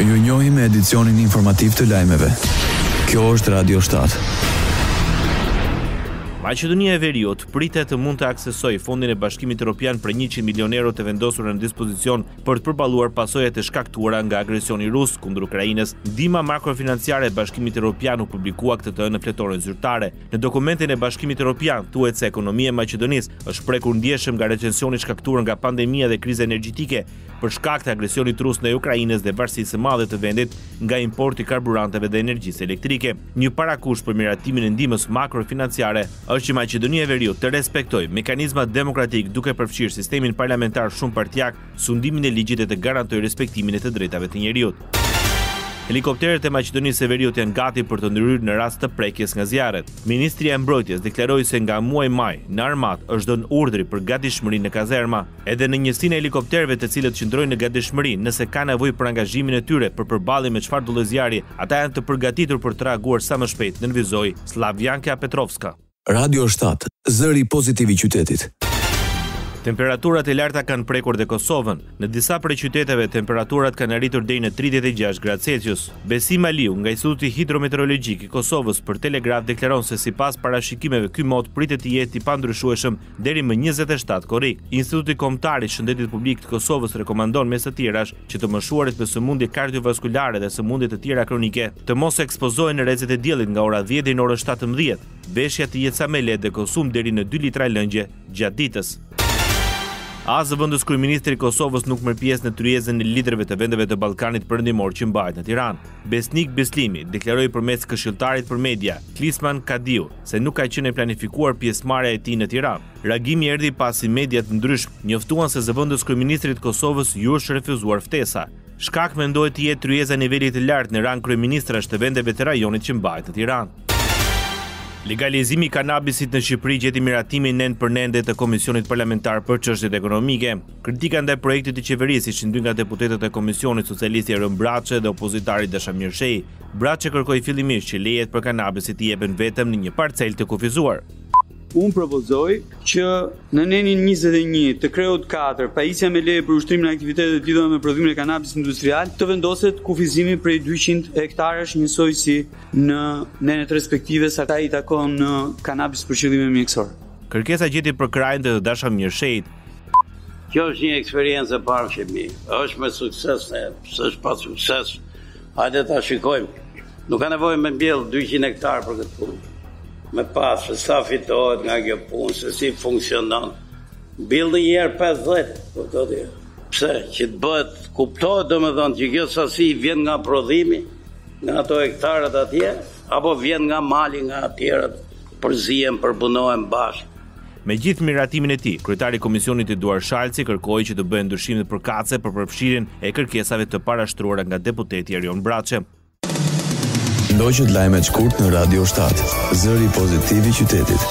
Ju njohim me edicionin informativ të lajmeve. Kjo është Radio Shtatë. Maqedonia e Veriut pritet të mund të aksesojë Fondin e Bashkimit Evropian prej 100 milionë euro të vendosur në dispozicion për të përballuar pasojat e shkaktuara nga agresioni rus kundër Ukrainës. Ndihma makrofinanciare e Bashkimit Evropian u publikua këtë të hënë në fletoren zyrtare. Në dokumentin e Bashkimit Evropian thuhet se ekonomia e Maqedonisë është prekur ndjeshëm nga recesioni i shkaktuar nga pandemia dhe kriza energjetike, për shkak të agresionit rus ndaj Ukrainës dhe varësisë së madhe të vendit nga importi i karburanteve dhe energjisë elektrike. Një parakusht për miratimin e ndihmës makrofinanciare është që Maqedonia e Veriut të respektojë mekanizmat demokratikë duke përfshirë sistemin parlamentar shumëpartiak, sundimin e ligjit dhe të garantojë respektimin e të drejtave të njeriut. Helikopterët e Maqedonisë së Veriut janë gati për të ndërhyrë në rast të prekjes nga zjarret. Ministria e Mbrojtjes deklaroi se nga muaji maj në armatë është dhënë urdhri për gatishmëri në kazerma. Edhe në njësinë e helikopterëve të cilët qëndrojnë në gatishmëri nëse ka nevojë për angazhimin e tyre për përballjen me çfarëdolloj zjarri, ata janë të përgatitur për të reaguar sa më shpejt, nënvizoi Slavjanka Petrovska. Radio shtatë, zëri pozitiv i qytetit. Temperaturat e larta kanë prekur dhe Kosovën. Në disa prej qyteteve temperaturat kanë arritur deri në tridhjetë e gjashtë gradë Celsius. Besim Aliu, nga Instituti Hidrometeorologjik i Kosovës për Telegraf deklaron se sipas parashikimeve ky mot pritet të jetë i pandryshueshëm Deri më njëzet e shtatë korrik, Instituti Kombëtar i Shëndetit Publik të Kosovës rekomandon mes të tjerash që të moshuarit me sëmundje kardiovaskulare dhe sëmundje të tjera kronike të mos ekspozohen në rrezet e diellit nga ora dhjetë deri në orën shtatëmbëdhjetë. Veshja të jetë sa më e lehtë dhe konsum deri në dy litra lëngje gjatë ditës. As zëvendëskryeministri i Kosovës nuk merr pjesë në tryezën e liderëve të vendeve të Ballkanit Perëndimor që mbahet në Tiranë. Besnik Bislimi deklaroi përmes këshilltarit për media, Klisman Kadiu, se nuk ka qenë e planifikuar pjesëmarrja e tij në Tiranë. Reagimi erdhi pasi media të ndryshme njoftuan se zëvendëskryeministrit të Kosovës iu është refuzuar ftesa. Shkak mendohet të jetë tryeza e nivelit të lartë në rang kryeministrash të vendeve të rajonit që mbahet në Tiranë. Legalizimi i kanabisit në Shqipëri gjeti miratimin nen për nen dhe të Komisionit Parlamentar për Çështjet Ekonomike. Kritikë ndaj projektit të qeverisë ishin dy nga deputetët e komisionit, socialisti Erion Braçe dhe opozitari Dashamir Shehi. Braçe kërkoi fillimisht që lejet për kanabisin të jepen vetëm në një parcelë të kufizuar. Unë propozoj që në nenin njëzet e një të kreut katër, pajisja me leje për ushtrimin e aktiviteteve të lidhura me prodhimin e kanabisit industrial, të vendoset kufizimi prej dyqind hektarësh njësoj si në nenet respektive sa i takon kanabisit për qëllime mjekësore. Kërkesa gjeti përkrahjen dhe të Dashamir Shehit. Kjo është një eksperiencë e parë që, në është me sukses, në s'është pa sukses Hajde ta shikojmë. Nuk ka nevojë me mbjell 200 hektar për këtë punë. Me pas se sa fitohet nga kjo punë, se si funksionon. Mbjell një herë 50, po do të pse që të bëhet, kuptohet domethënë që kjo sasi vjen nga prodhimi, nga ato hektarët atje, apo vjen nga mali nga të tjerët, përzihen, përpunohen bashkë. Me gjithë miratimin e tij, kryetari i Komisionit Eduard Shalsi kërkoi që të bëhen ndryshimet përkatëse për përfshirjen e kërkesave të parashtruara nga deputeti Erion Braçe. Ndoqët lajmet shkurt në Radio 7, zëri pozitiv i qytetit.